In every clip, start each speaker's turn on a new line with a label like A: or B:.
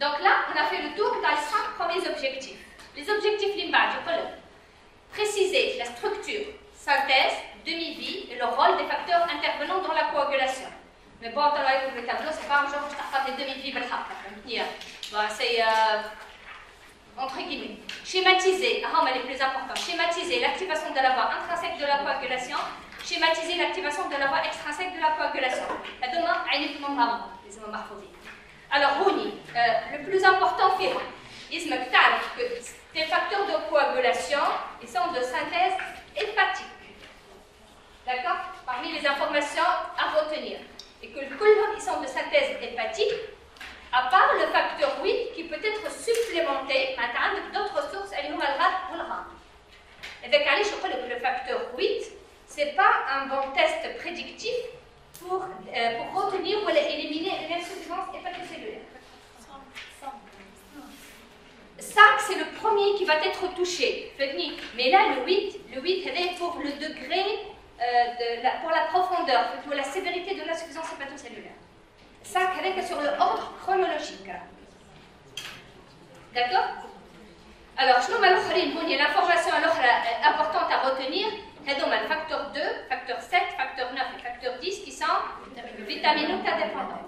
A: Donc là, on a fait le tour dans les cinq premiers objectifs. Les objectifs Limba, préciser la structure, synthèse, demi-vie et le rôle des facteurs intervenant dans la coagulation. Mais bon, dans le tableau, c'est pas un genre je les demi-vies, c'est euh, entre guillemets. Schématiser, ah, mais les plus importants, schématiser l'activation de la voie intrinsèque de la coagulation, schématiser l'activation de la voie extrinsèque de la coagulation. Demain, alors, Rouni, euh, le plus important fait, il que ces facteurs de coagulation, ils sont de synthèse hépatique. D'accord? Parmi les informations à retenir. Et que le ils sont de synthèse hépatique, à part le facteur 8 qui peut être supplémenté à d'autres sources, nous ou le Et donc, je le facteur 8, ce n'est pas un bon test prédictif pour, euh, pour retenir ou éliminer l'insuffisance hépatocellulaire. Ça, c'est le premier qui va être touché. Mais là, le 8, le 8 est pour le degré, euh, la, pour la profondeur, pour la sévérité de l'insuffisance hépatocellulaire. Ça, c'est sur le ordre chronologique. D'accord? Alors, je a l'information euh, importante à retenir. le facteur 2, facteur 7, facteur 9 et facteur 10 qui sont vitamines K dépendants.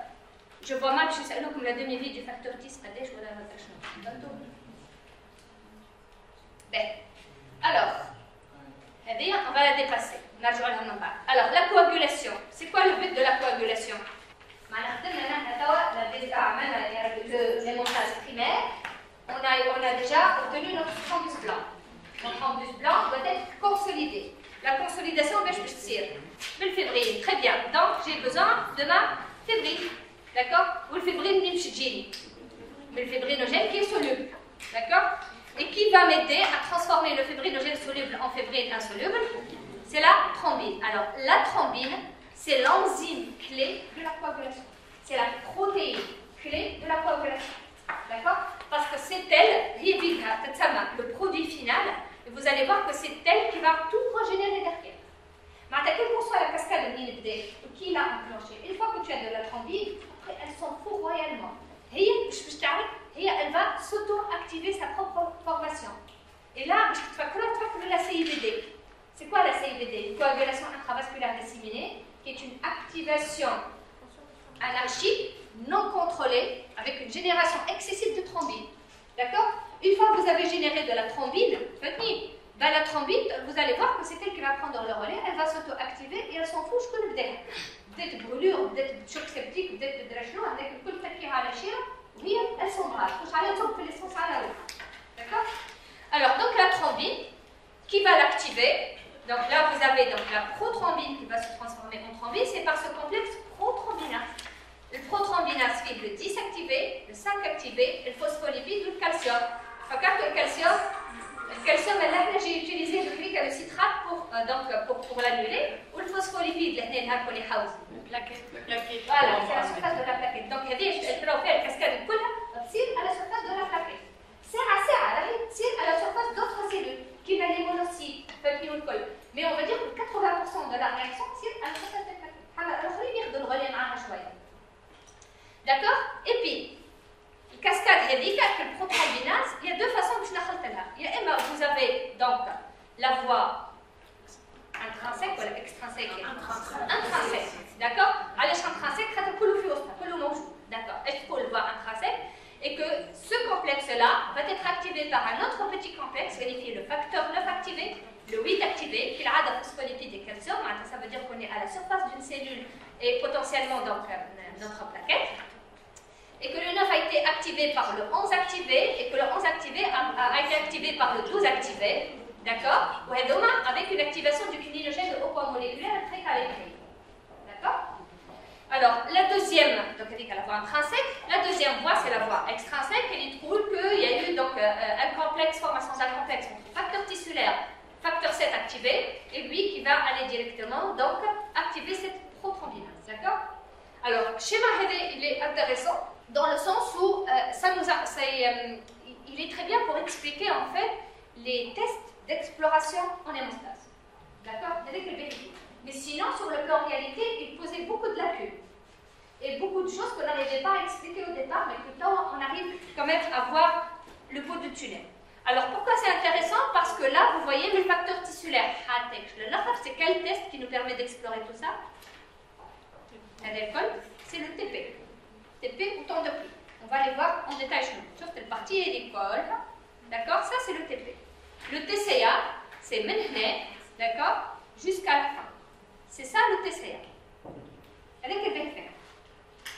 A: je vois mal je sais comme la demi-vie du facteur 10 قداش ولا هذا شنو ben alors on va la dépasser alors la coagulation c'est quoi le but de la coagulation le démontage primaire on a, on a déjà obtenu notre thrombus blanc notre thrombus blanc doit être consolidé la consolidation je vais le février très bien donc j'ai besoin de ma fébrile d'accord fébrile mais le fébrinogène qui est soluble d'accord et qui va m'aider à transformer le fébrinogène soluble en fébrine insoluble C'est la thrombine. Alors, la thrombine, c'est l'enzyme clé de la coagulation. C'est la protéine clé de la coagulation. D'accord Parce que c'est elle, le produit final, et vous allez voir que c'est elle qui va tout régénérer derrière. Mais quelle que soit la cascade de qui l'a enclenché, une fois que tu as de la thrombine, après elle s'en fout royalement. Et elle va s'auto-activer sa propre formation. Et là, je te la CIBD. C'est quoi la CIBD Une coagulation intravasculaire disséminée, qui est une activation anarchique, non contrôlée, avec une génération excessive de thrombine. D'accord? Une fois que vous avez généré de la thrombine, ben la thrombine, vous allez voir que c'est elle qui va prendre le relais, elle va s'auto-activer et elle s'en fout, je connais peut-être brûlure, peut-être choc septique, peut-être drachno, avec le coup de à la chire, oui, elles sont braves. D'accord? Alors, donc la thrombine, qui va l'activer Donc là, vous avez donc la prothrombine qui va se transformer en thrombine, c'est par ce complexe prothrombinase. Le prothrombinase fait le 10 activé, le 5 activé, le phospholipide ou le calcium. Regarde que le calcium, le calcium, là, j'ai utilisé le clic le citrate pour, euh, pour, l'annuler, ou le phospholipide, la deuxième, donc elle la voie intrinsèque, la deuxième voie, c'est la voie extrinsèque, et il trouve qu'il y a eu donc euh, un complexe formation d'un complexe entre facteur tissulaire, facteur 7 activé, et lui qui va aller directement donc activer cette prothrombinase. D'accord? Alors, schéma il est intéressant dans le sens où euh, ça nous a, euh, il est très bien pour expliquer en fait les tests d'exploration en hémostase. D'accord? Mais sinon, sur le plan réalité, il posait beaucoup de lacunes. Et beaucoup de choses qu'on n'arrivait pas à expliquer au départ, mais que là, on arrive quand même à voir le pot de tunnel. Alors pourquoi c'est intéressant? Parce que là, vous voyez le facteur tissulaire. C'est quel test qui nous permet d'explorer tout ça? C'est le TP. TP ou temps de pli. On va aller voir en détail. Sauf cette partie et l'école. D'accord? Ça, c'est le TP. Le TCA, c'est maintenant, d'accord? Jusqu'à la fin. C'est ça le TCA. Avec le faire.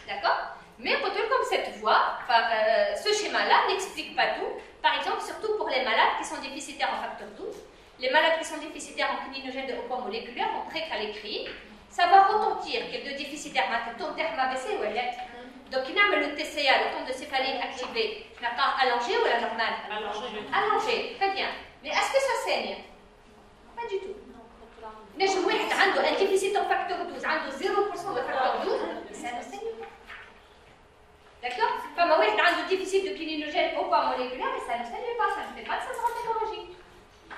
A: D'accord Mais comme cette euh, ce schéma-là n'explique pas tout, par exemple, surtout pour les malades qui sont déficitaires en facteur 12. Les malades qui sont déficitaires en clinogène de poids moléculaire, on prête à l'écrit, ça va retentir qu'il de déficitaire ton terme ABC ou elle est. Mm. Donc, il y a le TCA, le temps de céphaline activé, n'a pas allongé ou la normale?
B: Allongé.
A: Allongé, très bien. Mais est-ce que ça saigne? Pas du tout. Mais je voulais un déficit en facteur 12, un 0% de facteur 12. D'accord فما واحد عنده déficit de clininogène au poids moléculaire mais ça ne saigne pas, ça ne fait pas de syndrome hémorragique.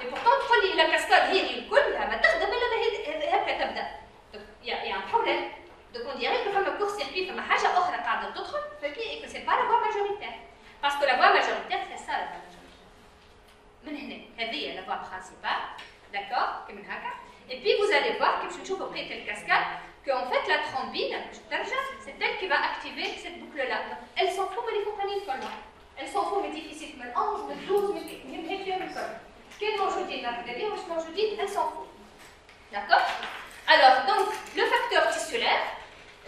A: Et pourtant تقول لي la cascade هي الكل ما تخدم الا هكا تبدا. Donc il y, a, il y a un problème. Donc on dirait que فما court-circuit فما حاجه اخرى قاعده تدخل et que c'est pas la voie majoritaire. Parce que la voie majoritaire c'est ça la voie majoritaire. من هنا هذه la voie principale. D'accord كمن هكا et puis vous allez voir, que je suis toujours près de cascade, qu'en fait la thrombine, c'est elle qui va activer cette boucle-là. Elle s'en fout, mais les compagnies de Elle s'en fout, mais difficile, mais 11, mais 12, mais Quelle mangeudine je mangeudine, elle s'en fout. D'accord? Alors, donc, le facteur tissulaire,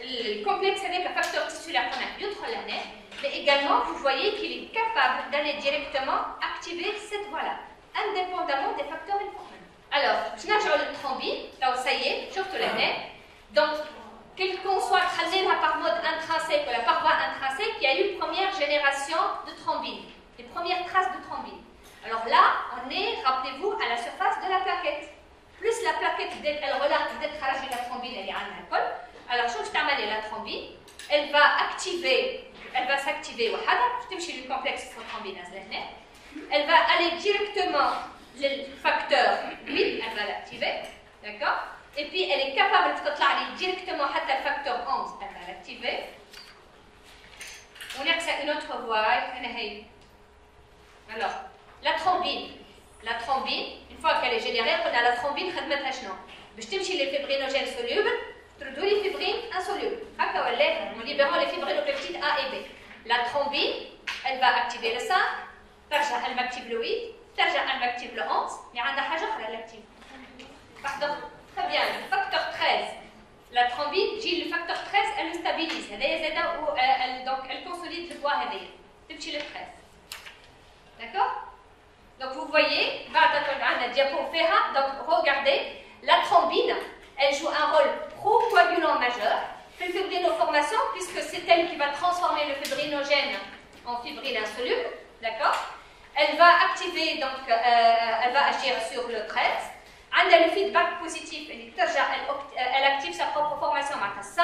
A: le complexe avec le facteur tissulaire qu'on a l'année, mais également, vous voyez qu'il est capable d'aller directement activer cette voie-là, indépendamment des facteurs informels. Alors, je n'ai le thrombine, là ça y est, te l'ai Donc, quel qu'on soit par mode intrinsèque ou la paroi intrinsèque, il y a eu une première génération de thrombine, les premières traces de thrombine. Alors là, on est, rappelez-vous, à la surface de la plaquette. Plus la plaquette, elle relate peut-être la thrombine, elle est en alcool. Alors, je vais la thrombine, elle va activer, elle va s'activer, je le complexe thrombine, elle va aller directement le facteur 8, elle va l'activer, d'accord? et puis elle est capable de تطلع لي directement حتى الفاكتور 11 أنا اكتيفي وناقصه une autre voie أنا هي alors la thrombine la thrombine une fois qu'elle est générée قلنا la thrombine خدمتها شنو باش تمشي للفيبرينوجين soluble تردوا لي فيبرين insoluble هكا ولا on libérant les fibrinopeptides A et B la thrombine elle va activer le 5 ترجع elle m'active le 8 ترجع elle m'active le 11 mais عندها حاجة أخرى elle active واحدة أخرى très bien le facteur 13 la thrombine تجي le facteur 13 elle le stabilise هذايا زاده elle donc elle consolide le poids هذايا تمشي le 13 d'accord donc vous voyez بعد عندنا diapo فيها donc regardez la thrombine elle joue un rôle procoagulant majeur fait fibrinoformation puisque c'est elle qui va transformer le fibrinogène en fibrine insoluble d'accord elle va activer, donc euh, elle va agir sur le 13. Elle le feedback positif, elle, active sa propre formation 5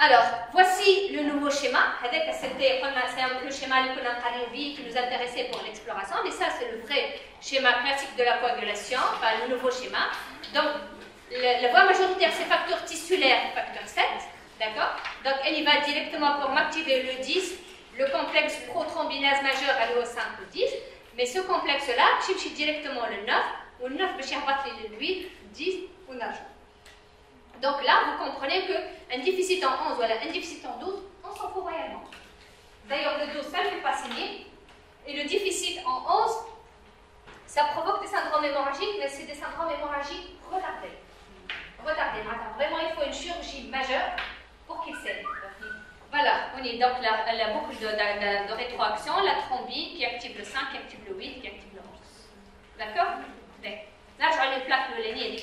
A: Alors, voici le nouveau schéma. C'était le schéma qui nous intéressait pour l'exploration, mais ça, c'est le vrai schéma classique de la coagulation, le nouveau schéma. Donc, la voie majoritaire, c'est facteur tissulaire, facteur 7, d'accord? Donc, elle y va directement pour m'activer le 10, le complexe prothrombinase majeur l'eau 5 ou 10, mais ce complexe-là, je directement le 9, ou le 9, je suis le 8, 10 ou 9. Donc là, vous comprenez qu'un déficit en 11 ou un déficit en 12, on s'en fout réellement. D'ailleurs, le 12, ça ne fait pas signer. Et le déficit en 11, ça provoque des syndromes hémorragiques, mais c'est des syndromes hémorragiques retardés. Retardés. Vraiment, il faut une chirurgie majeure pour qu'il saigne. Voilà, on est donc la, la boucle de, rétroaction, la thrombine qui active le 5, qui active le 8, qui active le 11. D'accord? Là, vais les plaques de l'aîné et des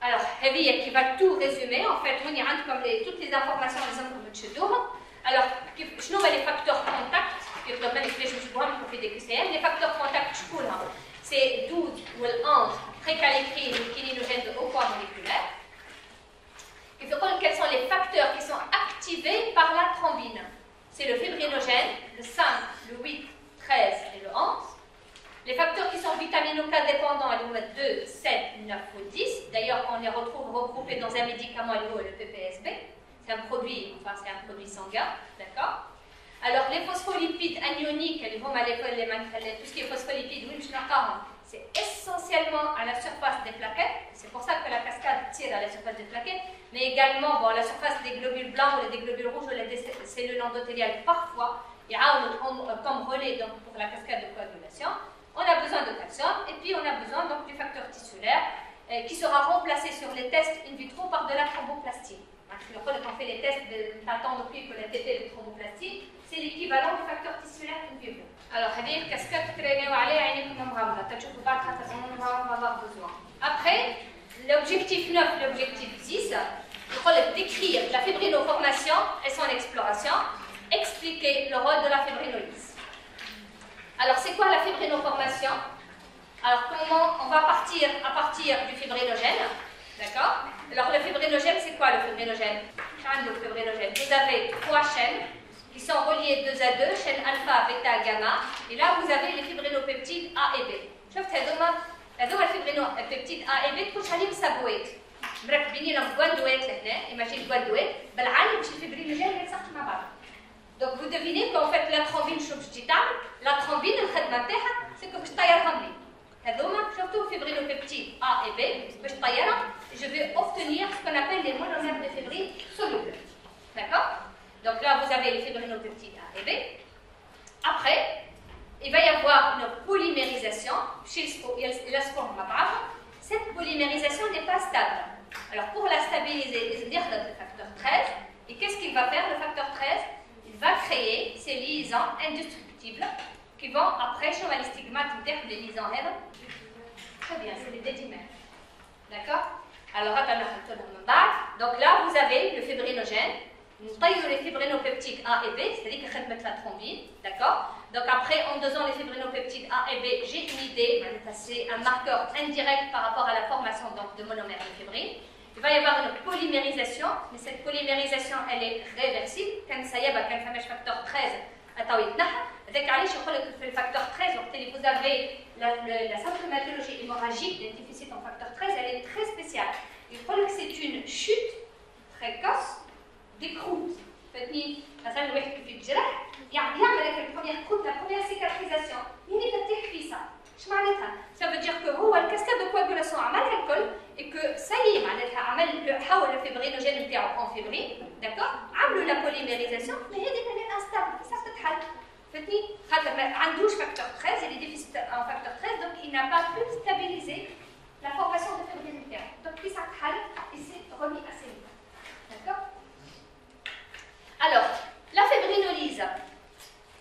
A: alors, Heviya qui va tout résumer, en fait, on y rentre comme les, toutes les informations les hommes comme تشدوهم. Alors, je nous les facteurs contact, que je dois je me suis pour faire des QCM, les facteurs contact, je c'est 12 ou 11 précalécrines ou kininogènes de haut poids moléculaire. Il faut comprendre quels sont les facteurs qui sont activés par la thrombine. C'est le fibrinogène, le 5, le 8, 13 et le 11. Les facteurs qui sont vitamino-K dépendants, ils vont être 2, 7, 9 ou 10. D'ailleurs, on les retrouve regroupés dans un médicament, le PPSB. C'est un produit, enfin c'est un produit sanguin, d'accord Alors, les phospholipides anioniques, tout ce qui est phospholipides, oui, c'est essentiellement à la surface des plaquettes. C'est pour ça que la cascade tire à la surface des plaquettes, mais également bon, à la surface des globules blancs ou des globules rouges ou des cellules parfois. Il y a comme relais donc, pour la cascade de coagulation on a besoin de calcium et puis on a besoin donc du facteur tissulaire euh, qui sera remplacé sur les tests in vitro par de la thromboplastie. Quand on fait les tests d'attendre depuis que la TP de thromboplastie, c'est l'équivalent du facteur tissulaire in vivo. Alors, هذه الكاسكات ترينيو عليها عينيكم مغمضة تشوفوا بعد خاطر on va avoir besoin. Après, l'objectif 9, l'objectif 10, il décrire la fibrinoformation et son exploration, expliquer le rôle de la fibrinolyse. Alors, c'est quoi la fibrinoformation Alors, comment on va partir à partir du fibrinogène D'accord Alors, le fibrinogène, c'est quoi le fibrinogène le fibrinogène. Vous avez trois chaînes qui sont reliées deux à deux, chaîne alpha, bêta, gamma. Et là, vous avez les fibrinopeptides A et B. شفت هذوما هذوما الفيبرينوبيبتيد A et B تخش عليهم سابويت مركبين لهم جواندويت لهنا ايماجين جواندويت بالعالم باش الفيبرينوجين يلصقوا مع بعض donc vous devinez qu'en fait la thrombine شو باش La thrombine الخدمه نتاعها c'est que باش تطيرهم لي. هذوما surtout fibrinopeptides A et B باش تطيرهم je vais obtenir ce qu'on appelle les monomères de fibrine solubles. D'accord Donc là vous avez les fibrinopeptides A et B. Après il va y avoir une polymérisation chez Cette polymérisation n'est pas stable. Alors pour la stabiliser, il y le facteur 13. Et qu'est-ce qu'il va faire le facteur 13 va créer ces liaisons indestructibles qui vont après changer les stigmates des liaisons Très bien, c'est les dédimères. D'accord? Alors, donc là, vous avez le fibrinogène. Nous taillons les fibrinopeptides A et B, c'est-à-dire que mettre la thrombine. D'accord? Donc après, en dosant les fibrinopeptides A et B, j'ai une idée, c'est un marqueur indirect par rapport à la formation donc, de monomères de fibrine Il va y avoir une polymérisation, mais cette polymérisation, elle est réversible. Quand ça y est, quand le facteur 13 le facteur 13, vous avez la, la, symptomatologie hémorragique des déficits en facteur 13, elle est très spéciale. Il faut que c'est une chute précoce des croûtes. مثلا الواحد كيف يتجرح يعني يعمل هيك البروميير كروت لا بروميير سيكاتريزاسيون يعني فتح فيه اش معناتها؟ Ça veut dire que هو الكاسكاد دو كواغولاسيون عملها الكل et que ça y est معناتها عمل حول الفيبرينوجين نتاعو en فيبرين داكور عملوا لا بوليميريزاسيون مي هذيك اللي انستابل ça تتحل فهمتني؟ خاطر ما عندوش فاكتور 13 il est déficit en facteur 13 donc il n'a pas pu stabiliser la formation de fibrine نتاعو donc puis ça تحل il s'est remis assez vite d'accord alors la fibrinolyse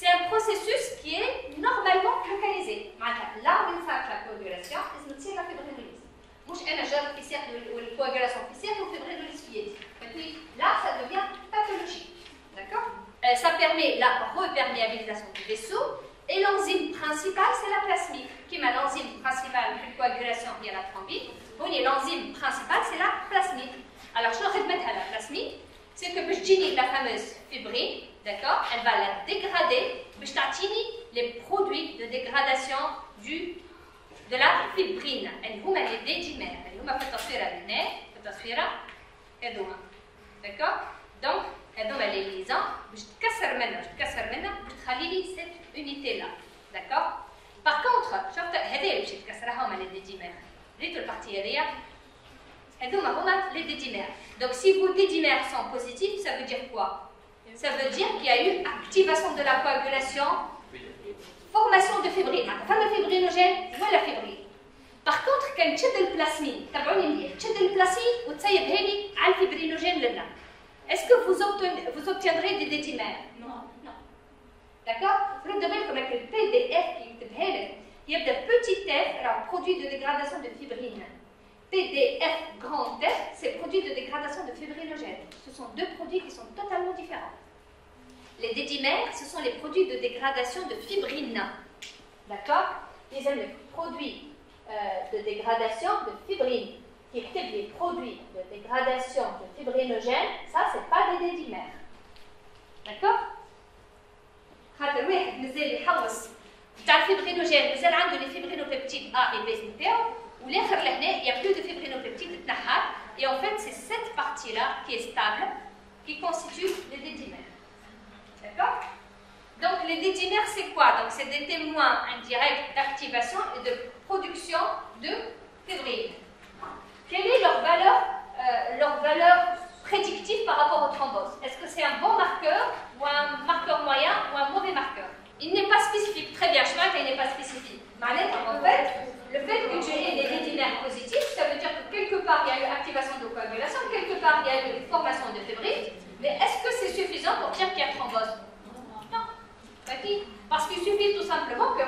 A: C'est un processus qui est normalement localisé. Maintenant, Là, une fois la coagulation, et c'est la fibrinolyse. Moi, je gère le PCR ou coagulation PCR ou fibrinolyse fillette. Là, ça devient pathologique. D'accord? Euh, ça permet la reperméabilisation du vaisseau. Et l'enzyme principale, c'est la plasmide. Qui est l'enzyme principale de la coagulation via la thrombine L'enzyme principale, c'est la plasmide. Alors, je vais remettre à la plasmide. C'est que je dis la fameuse fibrine. d'accord Elle va la dégrader. Je les produits de dégradation du de la fibrine اللي هما لي ديجيمير اللي هما في التصويره هنا في التصويره هذوما داكوغ دونك هذوما لي ليزون باش تكسر منها باش تكسر منها باش تخلي لي سيت اونيتي لا داكوغ باغ كونتر شفت هذه اللي باش تكسرها هما لي ديجيمير ريتو البارتي هذيا هذوما هما لي ديجيمير دونك سي فو ديجيمير سون بوزيتيف ça veut dire quoi ça veut dire qu'il y a eu activation de la coagulation formation de fibrine فما فيبرينوجين ولا فيبرين باغ كونتر كان تشد البلاسمين تابعوني مليح تشد البلاسمين وتسيبها لي على الفيبرينوجين لنا اسكو vous vous obtiendrez des dédimères non non d'accord ردوا بالكم هاك البي دي اف كي يكتبها لك يبدا بوتي اف راه برودوي دو ديغراداسيون دو فيبرين PDF grand F, c'est produit de dégradation de fibrinogène. Ce sont deux produits qui sont totalement différents. Les dédimères, ce sont les produits de dégradation de fibrine. D'accord Les amis, produits euh, de dégradation de fibrine. Qui étaient les produits de dégradation de fibrinogène, ça, ce n'est pas des dédimères. D'accord خاطر واحد مازال يحوس تاع الفيبرينوجين مازال عنده لي فيبرينوبيبتيد ا اي بي نتاعو والاخر لهنا il y a plus de fibrinoleptides تنحات et en fait c'est cette partie là qui est stable qui constitue les dédimères. D'accord? Donc les dédimères c'est quoi? Donc c'est des témoins indirects d'activation et de production de fibrine. Quelle est leur valeur, euh, leur valeur prédictive par rapport au thrombose? Est-ce que c'est un bon marqueur ou un marqueur moyen ou un mauvais marqueur? Il n'est pas spécifique. Très bien, je vois qu'il n'est pas spécifique. Mais en fait, le fait que j'ai des dédimères positifs, ça veut dire que quelque part il y a eu activation de coagulation, quelque part il y a eu formation de fibrine, mais est-ce que c'est suffisant pour dire qu'il y a thrombose Non. Parce qu'il suffit tout simplement que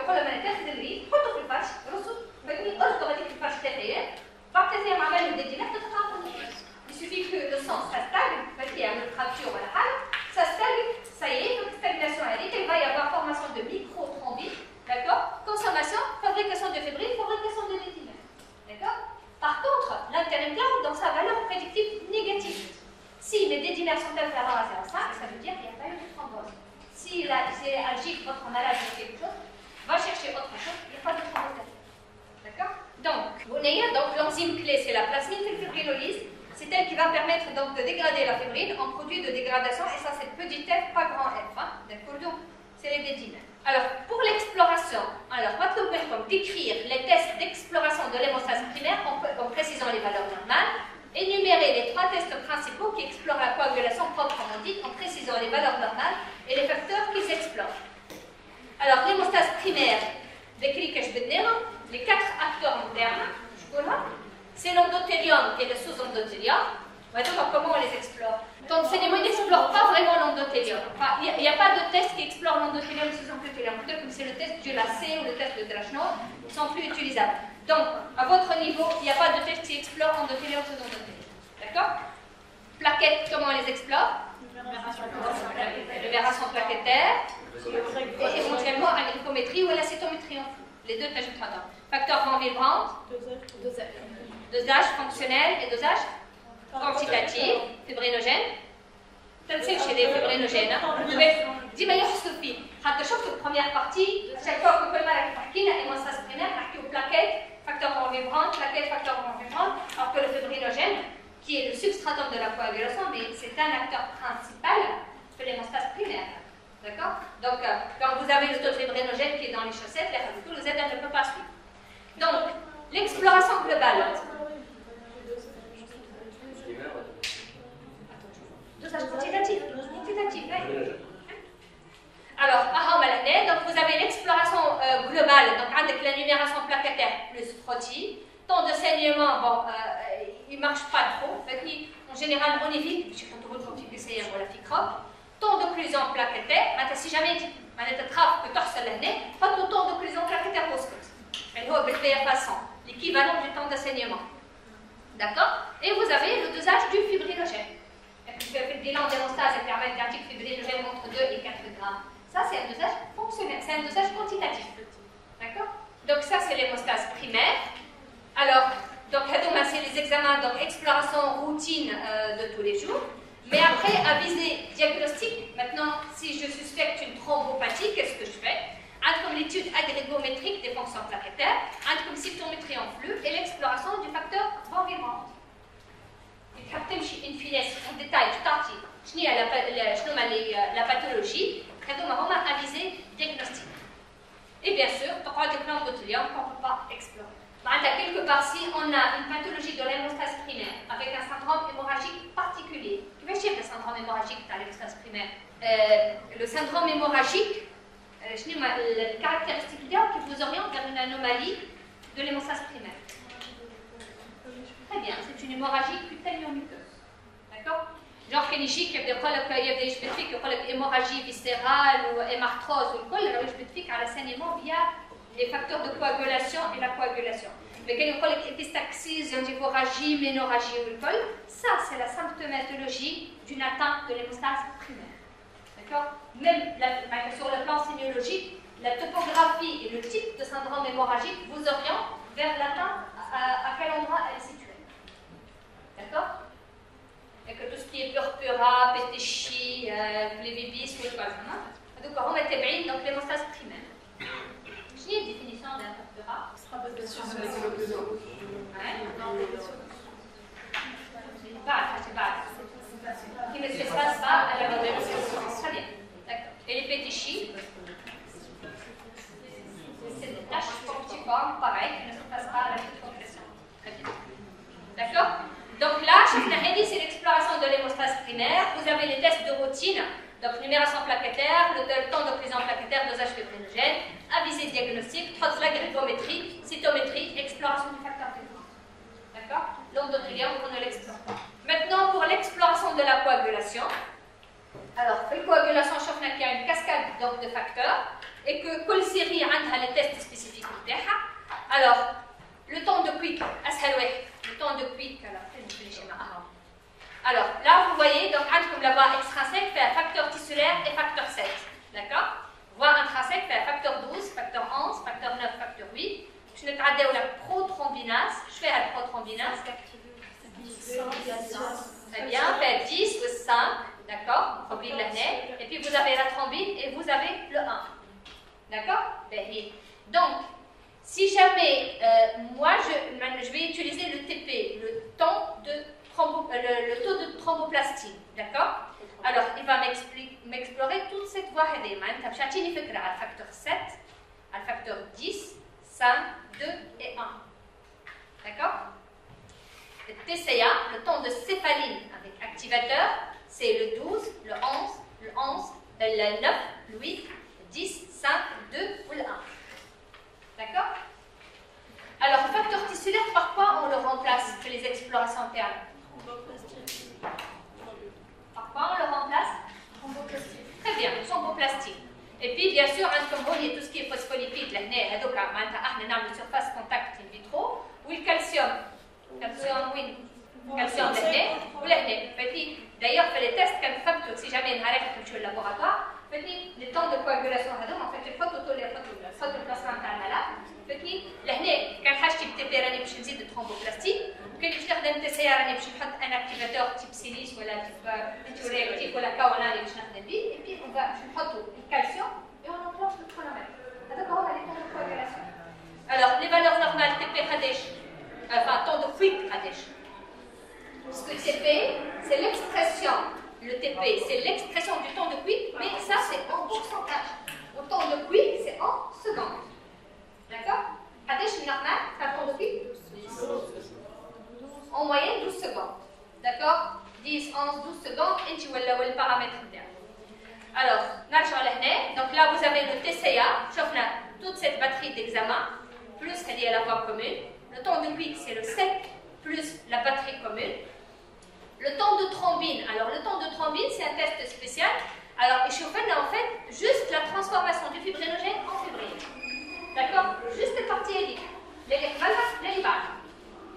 A: les quatre acteurs internes, c'est l'endothélium et le sous-endothélium. Donc, comment on les explore? Ton enseignement n'explore pas vraiment l'endothélium. Il n'y a, pas de test qui explore l'endothélium et sous-endothélium. Que c'est le test du lacet ou le test de Drachnov, ils sont plus utilisables. Donc, à votre niveau, il n'y a pas de test qui explore l'endothélium ou sous-endothélium. D'accord? Plaquettes, comment on les explore? Libération plaquettaire. Et éventuellement à l'hypométrie ou à la cytométrie. Les deux tâches de Facteur vent vibrante.
B: Dosage.
A: Dosage fonctionnel et dosage quantitatif, fibrinogène. تنسيق chez les fibrinogènes. ديما يحصل فيه خاطر شفت البروميير بارتي chaque fois que كل مره حكينا hémostase primaire نحكيو plaquette, facteur non vibrant, plaquette, facteur non vibrant, alors que le fibrinogène, qui est le substratum de la coagulation, mais c'est un acteur principal de l'hémostase primaire. D'accord Donc, euh, quand vous avez le taux de fibrinogène qui est dans les chaussettes, les vous êtes ne peut pas suivre. Donc, l'exploration globale. Quantitatif, quantitatif, hein? Alors, donc vous avez l'exploration euh, globale, donc avec la numération plaquettaire plus frottis. Temps de saignement, bon, euh, il ne marche pas trop. En général, on évite, je contrôle quand tu essayes la ficrope. Temps d'occlusion plaquettaire, si jamais tu as que torse l'année, pas ton temps d'occlusion plaquettaire pour ce هو بالفير فاسون l'équivalent du temps d'enseignement. D'accord Et vous avez le dosage du fibrinogène. Le bilan d'hémostase et permet d'article fibrinogène entre 2 et 4 grammes. Ça, c'est un dosage fonctionnel, c'est un dosage quantitatif. D'accord Donc ça, c'est l'hémostase primaire. Alors, donc, c'est les examens, donc exploration routine euh, de tous les jours. Mais après, à viser diagnostic, maintenant, si je suspecte une thrombopathie, qu'est-ce que je fais Comme l'étude agrégométrique des fonctions plaquettaires, comme cytométrie en flux et l'exploration du facteur environnement. une finesse en détail je la, la, la pathologie, à viser diagnostic. Et bien sûr, on a des plans qu'on ne peut pas explorer. Quelque part, si on a une pathologie de l'hémostase primaire avec un syndrome hémorragique particulier, que dire le syndrome hémorragique dans l'hémostase primaire euh, Le syndrome hémorragique, euh, le caractéristique qui vous oriente vers une anomalie de l'hémostase primaire. Très bien, c'est une hémorragie cutanéo-muqueuse. D'accord? Genre clinique, il y a des spécifiques, hémorragie viscérale ou hémarthrose ou le col, alors spécifique à l'assainissement via les facteurs de coagulation et la coagulation. Mais quand on parle d'épistaxis, hémorragie, ménorragie ou le col, ça c'est la symptomatologie d'une atteinte de l'hémostase primaire. D'accord Même sur le plan sémiologique, la topographie et le type de syndrome hémorragique vous orientent vers l'atteinte à, quel endroit elle est située. D'accord Et que tout ce qui est purpura, pétéchie, euh, les bébis, ou le col. Donc, on met donc l'hémostase primaire. Qui est définition d'un doctorat بعد بعد qui ne se passe pas et les pétichis C'est des tâches fortiformes, pareil, qui ne se passent pas à la compression. D'accord? Donc là, c'est l'exploration de l'hémostase primaire. Vous avez les tests de routine donc, numération plaquettaire, le, temps de prise en plaquettaire, dosage fibrinogène, avisé diagnostic, la glycométrie, cytométrie, exploration du facteur de D'accord? L'endothélium, on ne l'explore pas. Maintenant, pour l'exploration de la coagulation, alors, la coagulation, y a une cascade donc, de facteurs et que كل série a les tests spécifiques Alors, le temps de quick, le temps de quick, alors, alors là, vous voyez, donc comme la voie extrinsèque fait un facteur tissulaire et facteur 7. D'accord Voie intrinsèque fait un facteur 12, facteur 11, facteur 9, facteur 8. Je vais traiter la prothrombinase. Je fais la prothrombinase. Très bien, fait 10 ou 5. D'accord? Trombine l'année. Et puis vous avez la trombine et vous avez le 1. D'accord? Ben, Donc, si jamais euh, moi je, je, vais utiliser le TP, le temps de thrombo, euh, le, le, taux de thromboplastie, d'accord? Alors il va m'explorer toute cette voie al facteur 7, al facteur 10, 5, 2 et 1. D'accord? Le TCA, le temps de céphaline avec activateur, c'est le 12, le 11, le 11, le 9, le 8, le 10, 5, 2 الكون عادي مش نخدم بيه نحطه plus elle est à la voie commune. Le temps de cuite, c'est le sec, plus la batterie commune. Le temps de thrombine, alors le temps de thrombine, c'est un test spécial. Alors, Echofen a en fait juste la transformation du fibrinogène en fibrine. D'accord? Juste la partie hélique.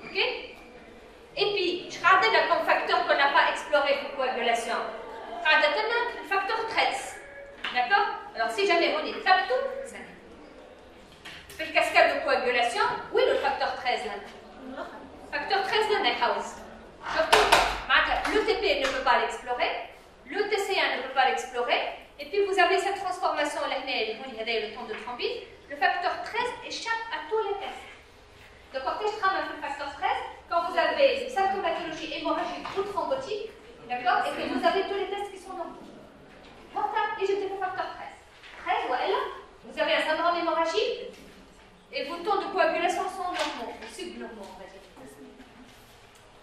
A: Ok? Et puis, je regardais comme facteur qu'on n'a pas exploré pour coagulation. Je le facteur 13. D'accord? Alors, si jamais on est taptou, c'est je fais le cascade de coagulation, oui, le facteur 13 là? Facteur 13 là, house. Le TP ne peut pas l'explorer, le TCA ne peut pas l'explorer, et puis vous avez cette transformation là, le temps de thrombine, le facteur 13 échappe à tous les tests. Donc, quand je travaille le facteur 13, quand vous avez une symptomatologie hémorragique ou thrombotique, d'accord, et que vous avez tous les tests qui sont dans vous. Voilà, et j'étais le facteur 13. 13, voilà, vous avez un syndrome hémorragique, et vos taux de coagulation sont normaux, ou subnormaux, on va dire.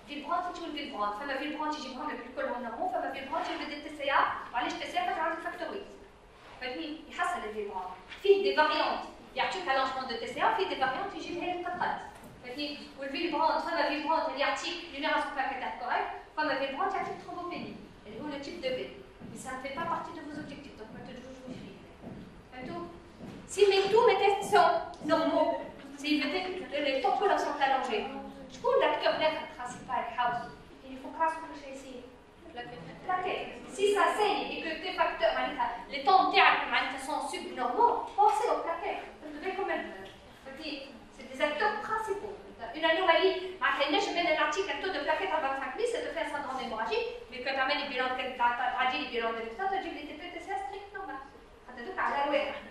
A: فيبرونت تجيب الفيبرونت فما فيبرونت يجيبهم لك كلهم نورمال فما فيبرونت يجيب التي سي ا وعلاش تي سي ا فتعرف الفاكتوريز فهمتني يحسن الفيبرونت فيه دي فاريونت يعطيك الانجمون دو تي سي ا فيه دي فاريونت يجيب هي القطرات فهمتني والفيبرونت فما فيبرونت اللي يعطيك نيميراسيون باكيتات كوريكت فما فيبرونت يعطيك ترومبوبيني اللي هو لو تيب دو بي mais ça ne fait pas partie de vos objectifs donc ما تجوجوش فيه فهمتوا si mes tous mes tests sont normaux si les populations sont allongées شكون l'acteur principal house il faut pas كل شيء يصير si ça saigne et que tes facteurs les temps de sont subnormaux pensez au plaquettes vous devez quand même c'est des acteurs principaux une anomalie معناتها ينجم من نعطيك un taux de plaquettes à 25 000 ça te fait un syndrome hémorragique mais quand تعمل لي بيلون تعدي لي بيلون de l'hôpital تجيب لي تي بي تي سي ستريكت نورمال خاطر دوك على واحد et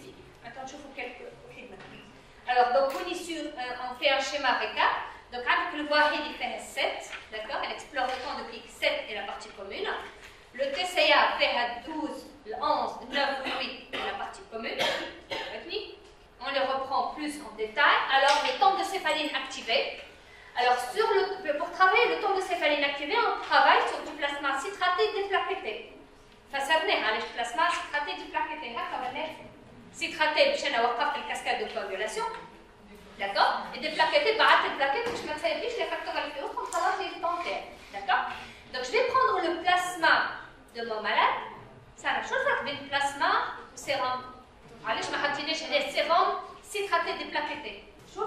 A: maintenant je vous quelques alors donc on, est sur, euh, on fait un schéma récap donc, avec le واحد il fait 7, d'accord Elle explore le temps de clic 7 et la partie commune. Le TCA fait à 12, le 11, 9, 8 et la partie commune. On les reprend plus en détail. Alors, le temps de céphaline activé. Alors, sur le, pour travailler le temps de céphaline activé, on travaille sur du plasma citraté déplaquetté. فسرناها علاش plasma citraté déplaquetté هكا citraté باش انا وقفت الكاسكاد de coagulation D'accord Et des plaquettes, bah, des plaquettes, je me fais les facteurs alphéos, comme ça là, j'ai tenté. D'accord Donc, je vais prendre le plasma de mon malade. Ça la chose, avec le plasma sérum. Allez, je me suis dit, le sérum citraté des plaquettes. Je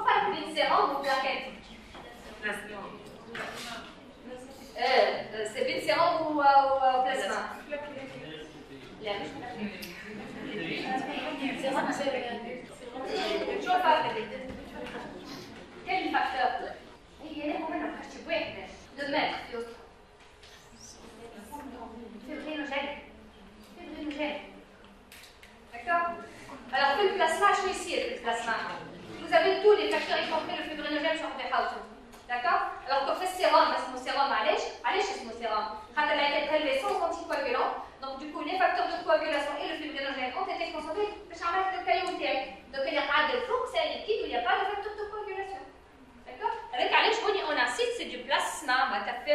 A: plasma,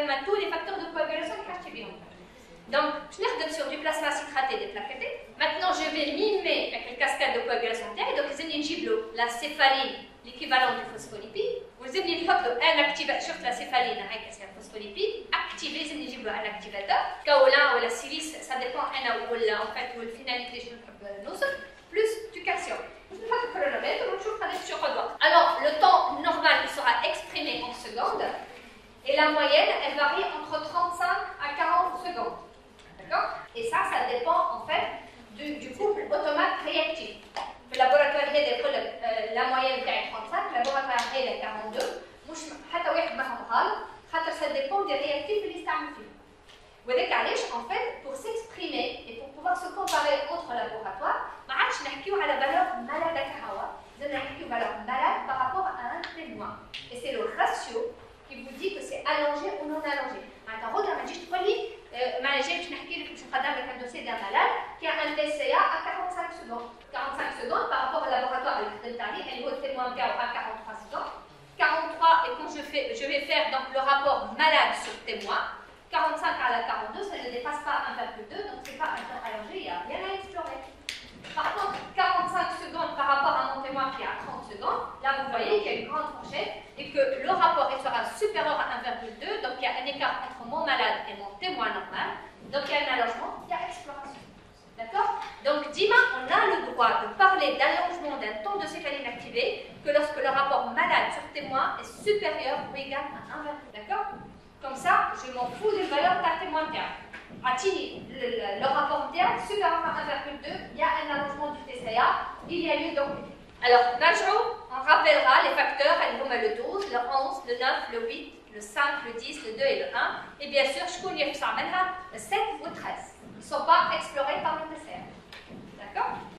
A: ما tous les facteurs de coagulation Donc, je n'ai sur du plasma citraté déplaqueté. Maintenant, je vais mimer avec les cascades de coagulation terre. Donc, vous avez la céphaline, l'équivalent du phospholipide. Vous avez un activateur sur la céphaline hein, avec le phospholipide. Activer, vous avez ou la silice, ça dépend un ou en fait, ou la finalité, je ne peux pas plus du calcium. Alors, le temps normal sera exprimé en secondes. et la moyenne, elle varie entre 35 à 40 secondes. D'accord Et ça, ça dépend en fait du, couple automate réactif. Le laboratoire euh, la moyenne est 35, le laboratoire est 42. Ça dépend des réactifs اللي يستعمل فيهم. وذاك علاش en fait pour s'exprimer et pour pouvoir se comparer entre laboratoires ما عادش نحكيو على valeur malade كهوا زدنا نحكيو valeur malade par rapport à un témoin et c'est le ratio qui vous dit que c'est allongé ou non allongé. معناتها غدوه ما تجيش تقول لي ما جاي باش نحكي لك باش نقدم لك un dossier d'un malade qui a un TCA à 45 secondes 45 secondes par rapport au laboratoire اللي خدمت عليه اللي هو التيموان نتاعو à 43 secondes 43 et quand je fais je vais faire donc le rapport malade sur témoin 45 à la 42 ça ne dépasse pas 1,2 donc c'est pas un temps allongé il n'y a rien à explorer par contre, 45 secondes par rapport à mon témoin qui est à 30 secondes, là vous voyez qu'il y a une grande fourchette et que le rapport sera supérieur à 1,2, donc il y a un écart entre mon malade et mon témoin normal, donc il y a un allongement, il y a exploration. D'accord? Donc Dima, on a le droit de parler d'allongement d'un temps de céphaline activé que lorsque le rapport malade sur témoin est supérieur ou égal à 1,2. D'accord? Comme ça, je m'en fous des valeurs d'un témoin Attini, le, le, rapport interne supérieur à 1,2, il y a un allongement du TCA, il y a lieu donc. Alors, on rappellera les facteurs, le 12, le 11, le 9, le 8, le 5, le 10, le 2 et le 1. Et bien sûr, je connais le 7 ou 13. Ils ne sont pas explorés par le. D'accord?